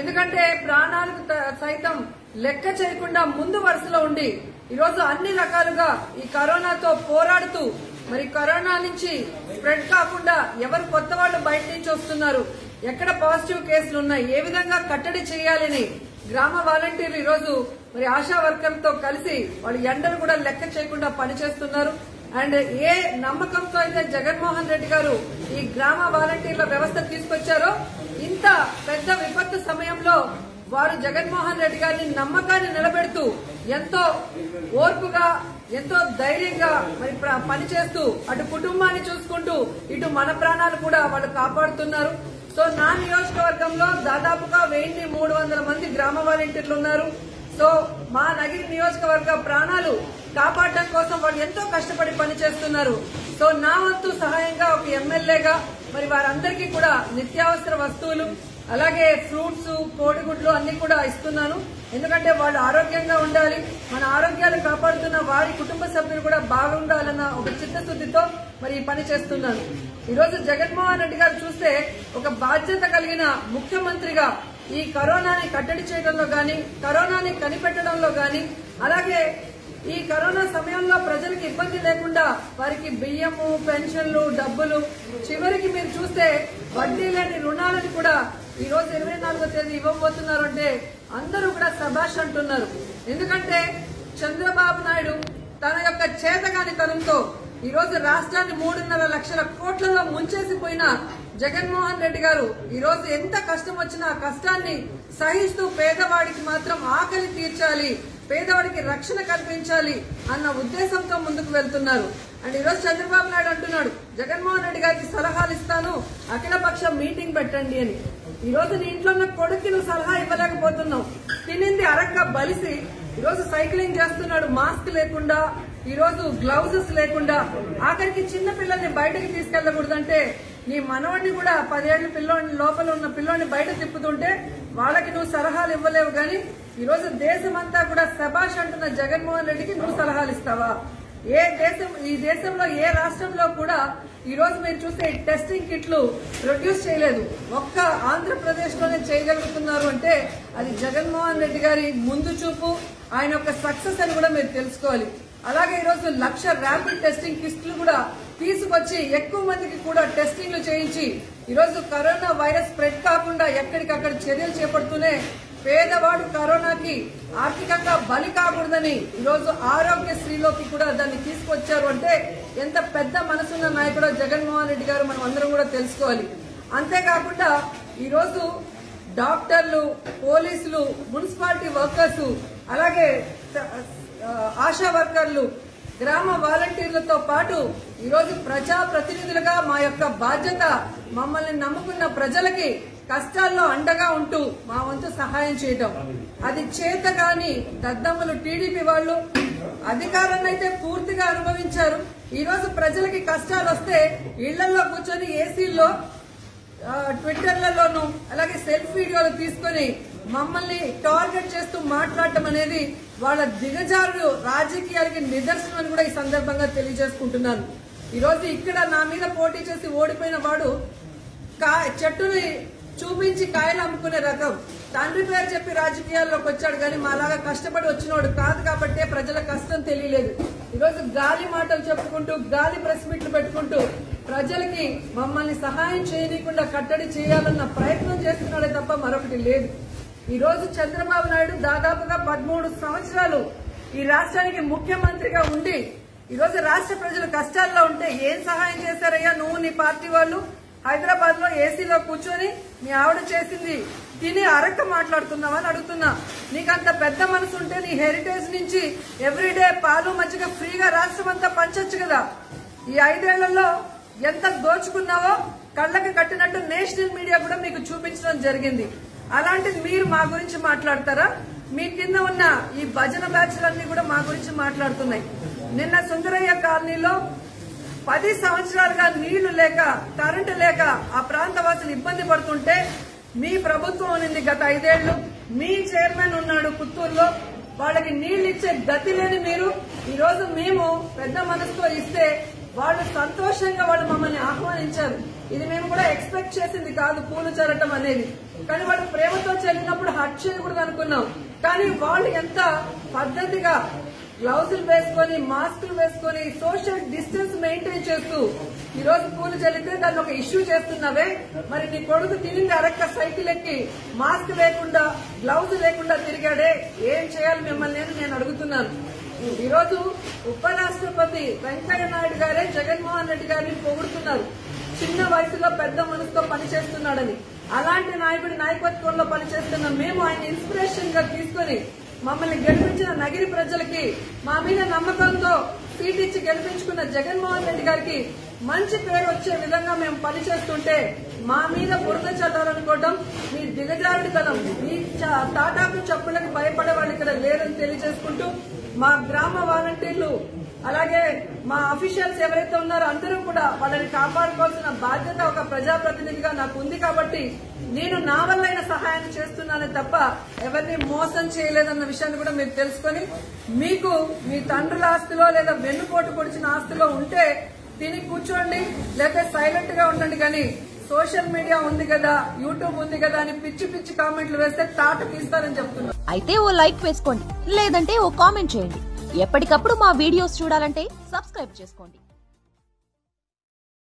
ఎందుకంటే ప్రాణాలకు సైతం లెక్క చేయకుండా ముందు వరుసలో ఉండి ఈరోజు అన్ని రకాలుగా ఈ కరోనాతో పోరాడుతూ మరి కరోనా నుంచి స్ప్రెడ్ కాకుండా ఎవరు కొత్త వాళ్ళు బయట నుంచి వస్తున్నారు ఎక్కడ పాజిటివ్ కేసులు ఉన్నాయి ఏ విధంగా కట్టడి చేయాలని గ్రామ వాలంటీర్లు ఈరోజు మరి ఆశా వర్కర్లతో కలిసి వాళ్ళు ఎండలు కూడా లెక్క చేయకుండా పనిచేస్తున్నారు. అండ్ ఏ నమ్మకంతో అయితే జగన్మోహన్ రెడ్డి గారు ఈ గ్రామ వాలంటీర్ల వ్యవస్థ తీసుకొచ్చారో ఇంత పెద్ద విపత్తు సమయంలో వారు జగన్మోహన్ రెడ్డి గారిని నమ్మకాన్ని నిలబెడుతూ ఎంతో ఓర్పుగా ఎంతో ధైర్యంగా మరి పనిచేస్తూ అటు కుటుంబాన్ని చూసుకుంటూ ఇటు మన ప్రాణాలు కూడా వాళ్ళు కాపాడుతున్నారు. సో నా నియోజకవర్గంలో దాదాపుగా వెయ్యి మూడు వందల మంది గ్రామ వాలంటీర్లు ఉన్నారు. సో మా నగిరి నియోజకవర్గ ప్రాణాలు కాపాడడం కోసం వాళ్ళు ఎంతో కష్టపడి పనిచేస్తున్నారు. సో నా వంతు సహాయంగా ఒక ఎమ్మెల్యేగా మరి వారందరికీ కూడా నిత్యావసర వస్తువులు అలాగే ఫ్రూట్స్ కోడిగుడ్లు అన్ని కూడా ఇస్తున్నాను. ఎందుకంటే వాళ్ళు ఆరోగ్యంగా ఉండాలి. మన ఆరోగ్యాలు కాపాడుతున్న వారి కుటుంబ సభ్యులు కూడా బాగుండాలన్న ఒక చిత్తశుద్దితో మరి ఈ పని చేస్తున్నాను ఈరోజు జగన్మోహన్ రెడ్డి గారు చూస్తే ఒక బాధ్యత కలిగిన ముఖ్యమంత్రిగా ఈ కరోనాని కట్టడి చేయడంలో గాని కరోనాని కనిపెట్టడంలో గాని అలాగే ఈ కరోనా సమయంలో ప్రజలకు ఇబ్బంది లేకుండా వారికి బియ్యము పెన్షన్లు డబ్బులు చివరికి మీరు చూస్తే వడ్డీ లేని రుణాలను కూడా ఈ రోజు ఇరవై నాలుగో తేదీ ఇవ్వబోతున్నారు అంటే అందరూ కూడా సభాష్ అంటున్నారు. ఎందుకంటే చంద్రబాబు నాయుడు తన యొక్క చేతగాని తనంతో రోజు రాష్ట్రాన్ని మూడున్నర లక్షల కోట్లలో ముంచేసిపోయిన జగన్మోహన్ రెడ్డి గారు ఈ రోజు ఎంత కష్టం వచ్చినా కష్టాన్ని సహిస్తూ పేదవాడికి మాత్రం ఆకలి తీర్చాలి పేదవాడికి రక్షణ కల్పించాలి అన్న ఉద్దేశంతో ముందుకు వెళ్తున్నారు. అండ్ ఈరోజు చంద్రబాబు నాయుడు అంటున్నాడు జగన్మోహన్ రెడ్డి గారికి సలహాలు ఇస్తాను అఖిలపక్ష మీటింగ్ పెట్టండి అని. ఈ రోజు నీ ఇంట్లో ఉన్న కొడుక్కి నువ్వు సలహా ఇవ్వలేకపోతున్నావు. తినింది అరక్క బలిసి ఈరోజు సైక్లింగ్ చేస్తున్నాడు మాస్క్ లేకుండా ఈరోజు గ్లౌజెస్ లేకుండా ఆఖరికి చిన్న పిల్లల్ని బయటకు తీసుకెళ్ళకూడదంటే నీ మనవాడిని కూడా పదేళ్ళ పిల్లోని లోపల ఉన్న పిల్లోని బయట తిప్పుతుంటే వాళ్ళకి నువ్వు సలహాలు ఇవ్వలేవు గాని ఈరోజు దేశమంతా కూడా సభాష్ అంటున్న జగన్మోహన్ రెడ్డికి నువ్వు సలహాలు ఇస్తావా? ఏ దేశం ఈ దేశంలో ఏ రాష్ట్రంలో కూడా ఈ రోజు మీరు చూస్తే టెస్టింగ్ కిట్లు ప్రొడ్యూస్ చేయలేదు. ఒక్క ఆంధ్రప్రదేశ్లోనే చేయగలుగుతున్నారు అంటే అది జగన్మోహన్ రెడ్డి గారి ముందు చూపు ఆయన యొక్క సక్సెస్ అని కూడా మీరు తెలుసుకోవాలి. అలాగే ఈరోజు లక్ష ర్యాపిడ్ టెస్టింగ్ కిట్లు కూడా తీసుకొచ్చి ఎక్కువ మందికి కూడా టెస్టింగ్లు చేయించి ఈరోజు కరోనా వైరస్ స్ప్రెడ్ కాకుండా ఎక్కడికక్కడ చర్యలు చేపడుతూనే పేదవాడు కరోనాకి ఆర్థికంగా బలి కాకూడదని ఈరోజు ఆరోగ్యశ్రీలోకి కూడా దాన్ని తీసుకొచ్చారు. అంటే ఎంత పెద్ద మనసున్న నాయకుడో జగన్మోహన్ రెడ్డి గారు మనం అందరం కూడా తెలుసుకోవాలి. అంతేకాకుండా ఈరోజు డాక్టర్లు పోలీసులు మున్సిపాలిటీ వర్కర్స్ అలాగే ఆశా వర్కర్లు గ్రామ వాలంటీర్లతో పాటు ఈరోజు ప్రజా ప్రతినిధులుగా మా యొక్క బాధ్యత మమ్మల్ని నమ్ముకున్న ప్రజలకి కష్టాల్లో అండగా ఉంటూ మా వంతు సహాయం చేయటం. అది చేత కాని దద్దమ్మలు టీడీపీ వాళ్ళు అధికారాన్ని అయితే పూర్తిగా అనుభవించారు. ఈరోజు ప్రజలకి కష్టాలు వస్తే ఇళ్ళలో కూర్చొని ఏసీల్లో ట్విట్టర్లలోనూ అలాగే సెల్ఫ్ వీడియోలు తీసుకొని మమ్మల్ని టార్గెట్ చేస్తూ మాట్లాడటం అనేది వాళ్ళ దిగజారుడు రాజకీయాలకి నిదర్శనం అని కూడా ఈ సందర్భంగా తెలియజేసుకుంటున్నాను. ఈరోజు ఇక్కడ నా మీద పోటీ చేసి ఓడిపోయిన వాడు చెట్టుని చూపించి కాయలు అమ్ముకునే రకం. తండ్రి పేరు చెప్పి రాజకీయాల్లోకి వచ్చాడు కానీ మాలాగా కష్టపడి వచ్చినోడు కాదు కాబట్టే ప్రజల కష్టం తెలియలేదు. ఈరోజు గాలి మాటలు చెప్పుకుంటూ గాలి ప్రెస్ మీట్లు పెట్టుకుంటూ ప్రజలకి మమ్మల్ని సహాయం చేయనీయకుండా కట్టడి చేయాలన్న ప్రయత్నం చేస్తున్నాడే తప్ప మరొకటి లేదు. ఈరోజు చంద్రబాబు నాయుడు దాదాపుగా పదమూడు సంవత్సరాలు ఈ రాష్ట్రానికి ముఖ్యమంత్రిగా ఉండి ఈరోజు రాష్ట్ర ప్రజలు కష్టాల్లో ఉంటే ఏం సహాయం చేశారయ్యా? నువ్వు నీ పార్టీ వాళ్ళు హైదరాబాద్లో ఏసీలో కూర్చొని మీ ఆవిడ చేసింది తిని అరక్క మాట్లాడుతున్నావా అని అడుగుతున్నా. నీకంత పెద్ద మనసు ఉంటే నీ హెరిటేజ్ నుంచి ఎవ్రీడే పాలు మజ్జిగ ఫ్రీగా రాష్ట్రం అంతా పంచొచ్చు కదా. ఈ ఐదేళ్ళలో ఎంత దోచుకున్నావో కళ్ళకి కట్టినట్టు నేషనల్ మీడియా కూడా మీకు చూపించడం జరిగింది. అలాంటిది మీరు మా గురించి మాట్లాడతారా? మీ కింద ఉన్న ఈ భజన బ్యాచ్లన్నీ కూడా మా గురించి మాట్లాడుతున్నాయి. నిన్న సుందరయ్య కాలనీలో పది సంవత్సరాలుగా నీళ్ళు లేక కరెంటు లేక ఆ ప్రాంత ఇబ్బంది పడుతుంటే మీ ప్రభుత్వం ఉన్నింది గత ఐదేళ్ళు మీ చైర్మన్ ఉన్నాడు పుత్తూరులో. వాళ్ళకి నీళ్ళు ఇచ్చే గతి లేని మీరు. ఈ రోజు మేము పెద్ద మనసుతో ఇస్తే వాళ్ళు సంతోషంగా వాళ్ళు మమ్మల్ని ఆహ్వానించారు. ఇది మేము కూడా ఎక్స్పెక్ట్ చేసింది కాదు పూలు చల్లటం అనేది. కానీ వాళ్ళు ప్రేమతో చల్లినప్పుడు హట్ చేయకూడదు అనుకున్నాం. కానీ వాళ్ళు ఎంత పద్ధతిగా గ్లౌజులు వేసుకొని మాస్కులు వేసుకొని సోషల్ డిస్టెన్స్ మెయింటైన్ చేస్తూ ఈ రోజు పూలు చల్లితే దాన్ని ఒక ఇష్యూ చేస్తున్నావే. మరి నీ కొడుకు తిరిగి అరక్క సైకిల్ ఎక్కి మాస్క్ లేకుండా గ్లౌజ్ లేకుండా తిరిగాడే. ఏం చేయాలి మిమ్మల్ని అని నేను అడుగుతున్నాను. ఈరోజు ఉపరాష్ట్రపతి వెంకయ్య నాయుడు గారే జగన్మోహన్ రెడ్డి గారిని పొగుడుతున్నారు. చిన్న వయసులో పెద్ద మనసుతో పనిచేస్తున్నాడని అలాంటి నాయకుడి నాయకత్వంలో పనిచేస్తున్న మేము ఆయన ఇన్స్పిరేషన్గా తీసుకుని మమ్మల్ని గెలిపించిన నగిరి ప్రజలకి మా మీద నమ్మకంతో సీట్ ఇచ్చి గెలిపించుకున్న జగన్మోహన్ రెడ్డి గారికి మంచి పేరు వచ్చే విధంగా మేము పనిచేస్తుంటే మా మీద బురద చల్లాలనుకోవడం మీ దిగజారుడితనం. మీ తాటాకు చప్పులకు భయపడే వాళ్ళు ఇక్కడ లేరని తెలియజేసుకుంటూ మా గ్రామ వాలంటీర్లు అలాగే మా అఫీషియల్స్ ఎవరైతే ఉన్నారో అందరూ కూడా వాళ్ళని కాపాడుకోవాల్సిన బాధ్యత ఒక ప్రజాప్రతినిధిగా నాకు ఉంది కాబట్టి నేను నా వల్లైన సహాయాన్ని చేస్తున్నానే తప్ప ఎవరిని మోసం చేయలేదన్న విషయాన్ని కూడా మీరు తెలుసుకొని మీకు మీ తండ్రుల ఆస్తిలో లేదా వెన్నుపోటు పొడిచిన ఆస్తిలో ఉంటే తిని కూర్చోండి లేకపోతే సైలెంట్గా ఉండండి కానీ సోషల్ మీడియా ఉంది కదా యూట్యూబ్ ఉంది కదా అని పిచ్చి పిచ్చి కామెంట్లు వేస్తే తాట తీస్తారని చెప్తున్నారు అయితే ఓ లైక్ వేసుకోండి లేదంటే ఓ కామెంట్ చేయండి. ఎప్పటికప్పుడు మా వీడియోస్ చూడాలంటే సబ్స్క్రైబ్ చేసుకోండి.